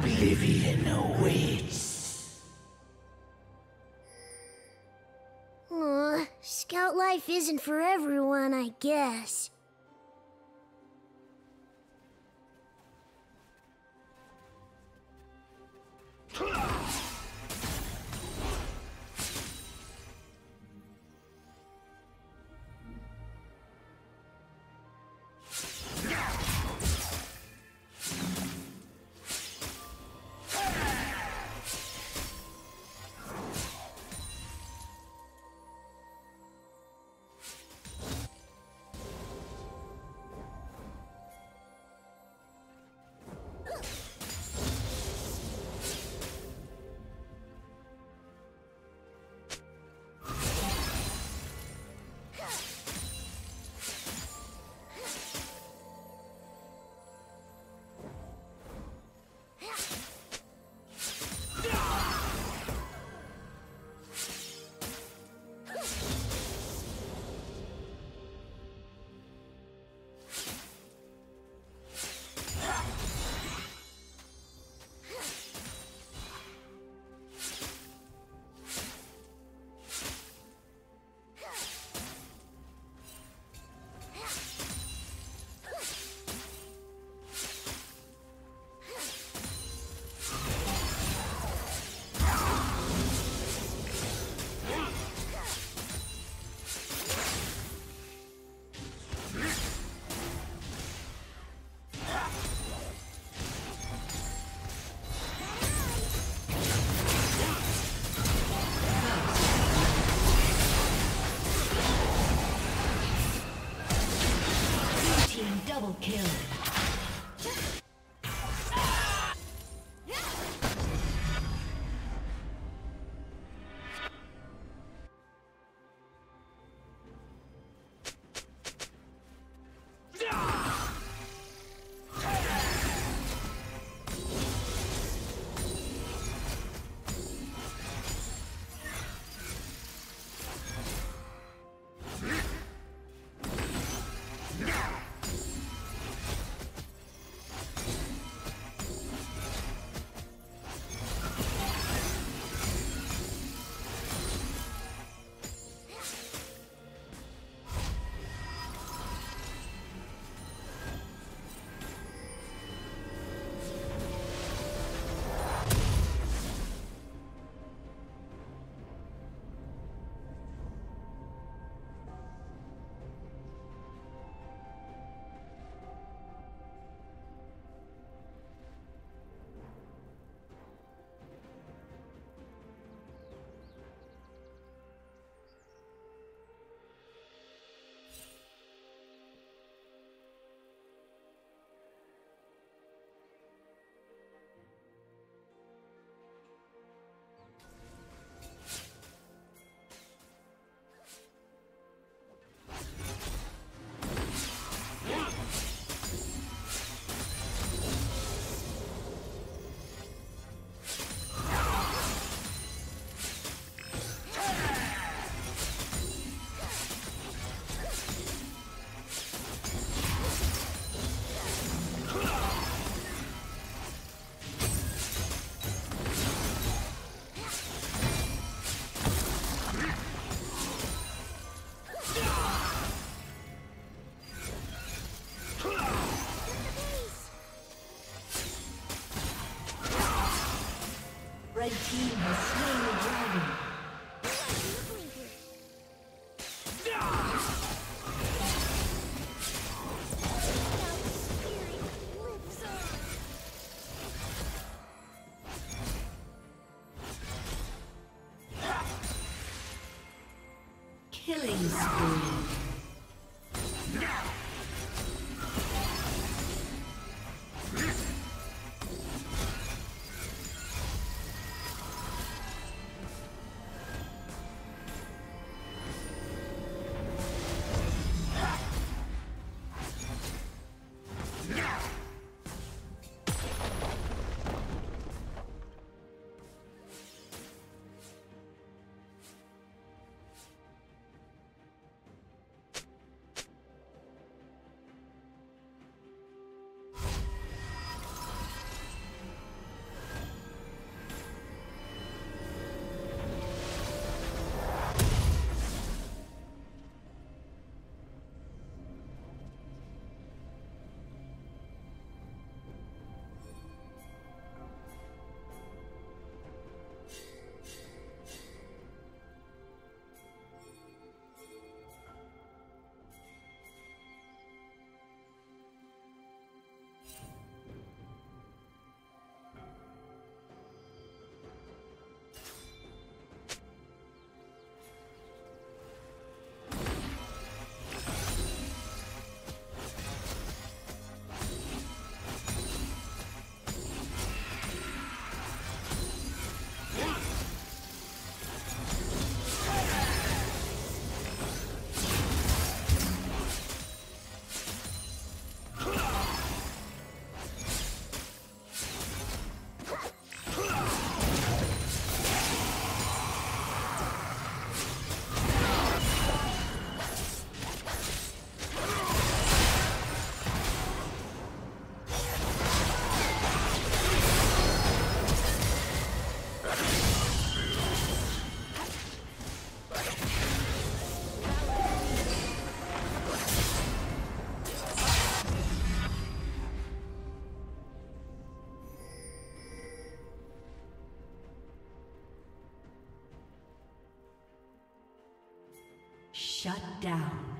Oblivion awaits. Aw, scout life isn't for everyone, I guess. Double kill. Shut down.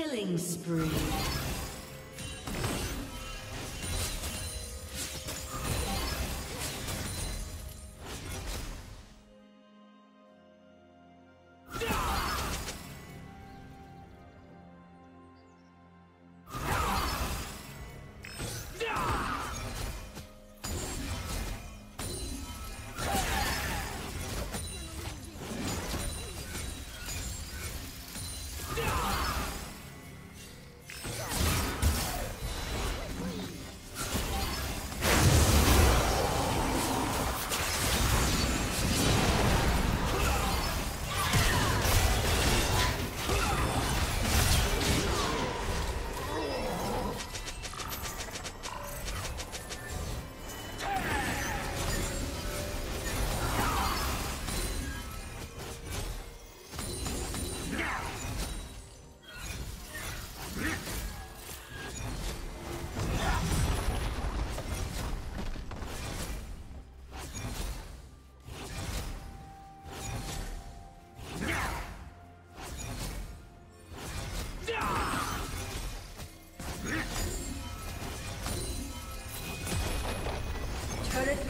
Killing spree.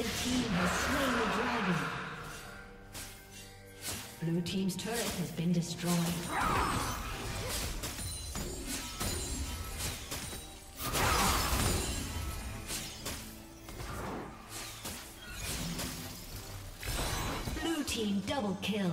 Red team has slain the dragon. Blue team's turret has been destroyed. Blue team double kill.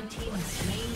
Red team slain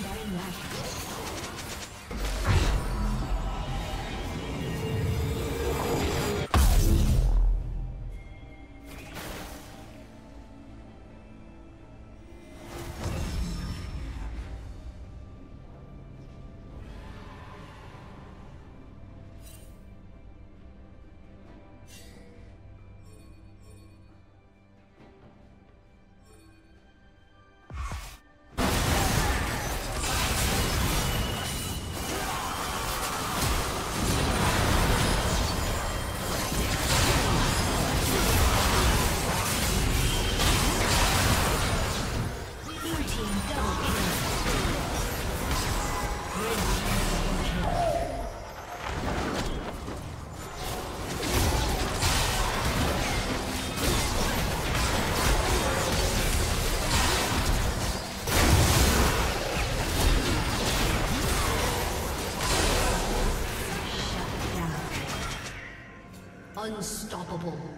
Unstoppable.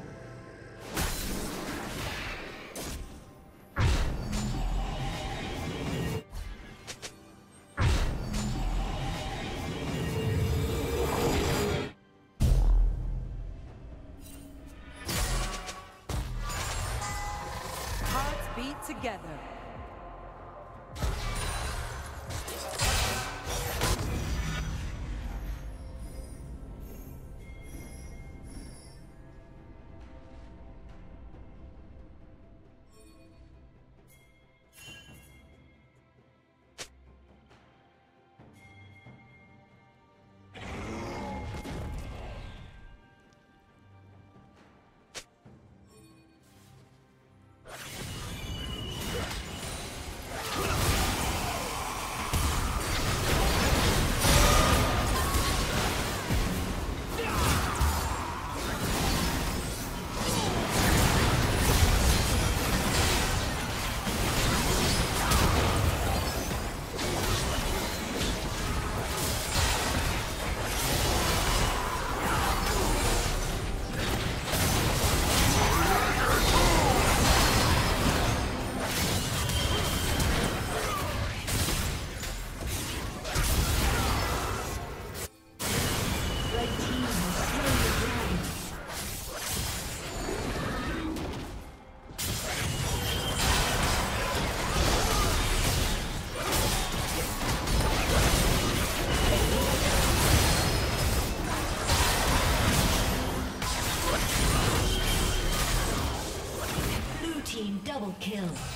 Kill.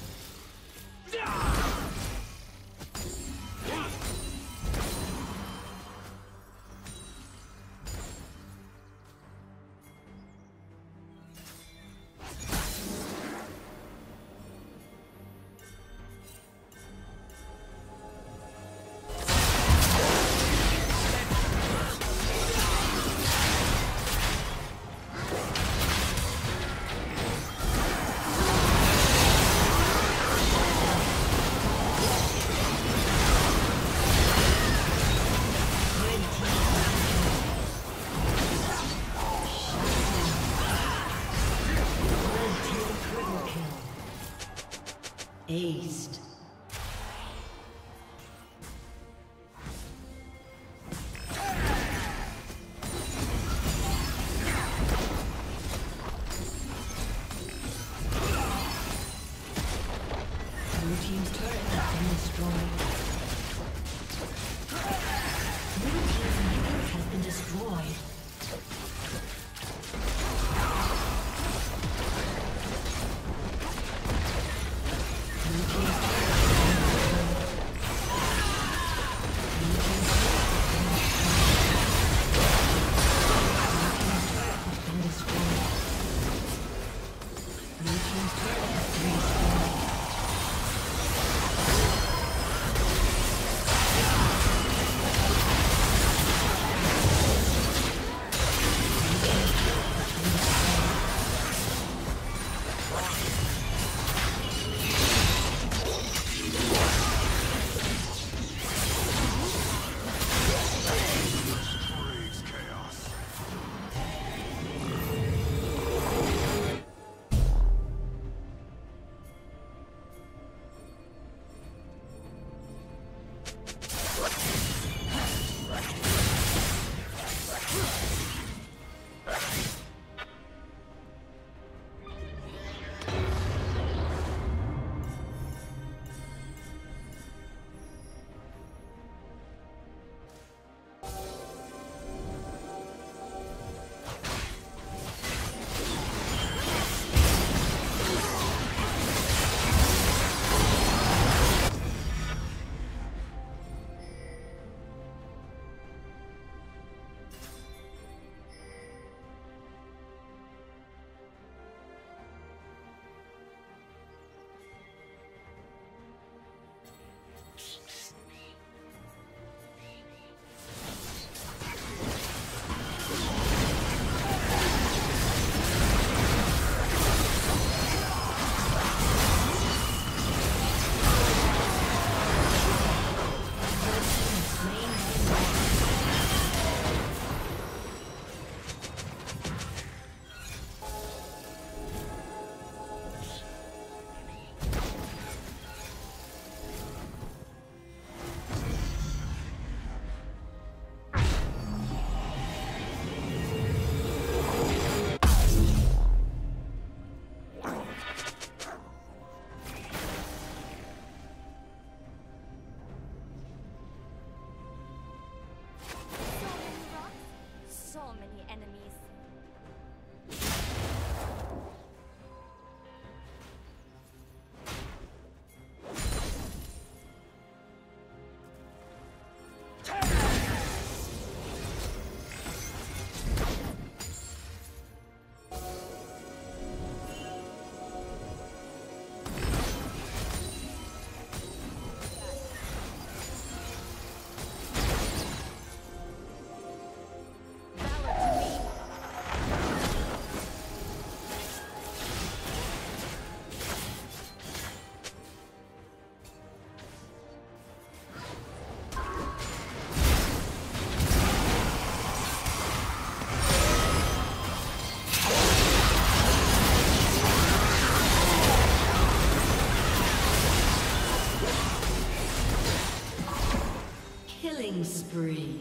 Aced. Spree.